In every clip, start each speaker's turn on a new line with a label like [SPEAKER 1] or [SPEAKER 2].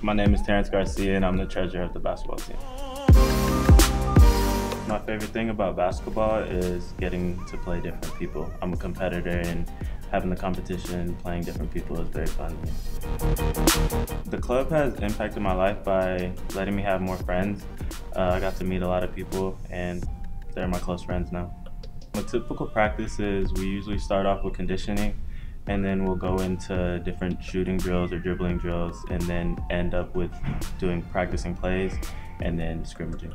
[SPEAKER 1] My name is Terrence Garcia, and I'm the treasurer of the basketball team. My favorite thing about basketball is getting to play different people. I'm a competitor, and having the competition, playing different people is very fun. The club has impacted my life by letting me have more friends. Uh, I got to meet a lot of people, and they're my close friends now. A typical practice is we usually start off with conditioning, and then we'll go into different shooting drills or dribbling drills, and then end up with doing practicing plays and then scrimmaging.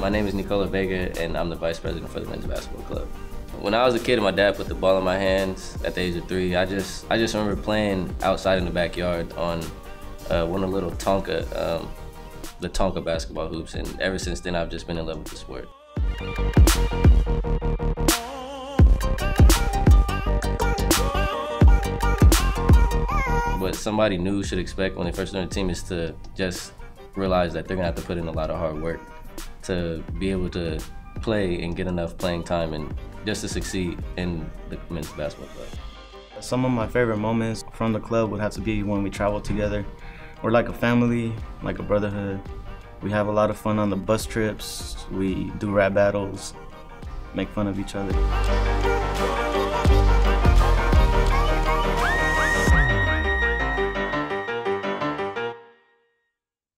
[SPEAKER 2] My name is Nicola Vega, and I'm the vice president for the men's basketball club. When I was a kid, my dad put the ball in my hands at the age of three. I just, I just remember playing outside in the backyard on uh, one of the little Tonka, um, the Tonka basketball hoops, and ever since then, I've just been in love with the sport. What somebody new should expect when they first join the team is to just realize that they're gonna have to put in a lot of hard work to be able to play and get enough playing time and just to succeed in the men's basketball club.
[SPEAKER 3] Some of my favorite moments from the club would have to be when we travel together. We're like a family, like a brotherhood. We have a lot of fun on the bus trips. We do rap battles, make fun of each other.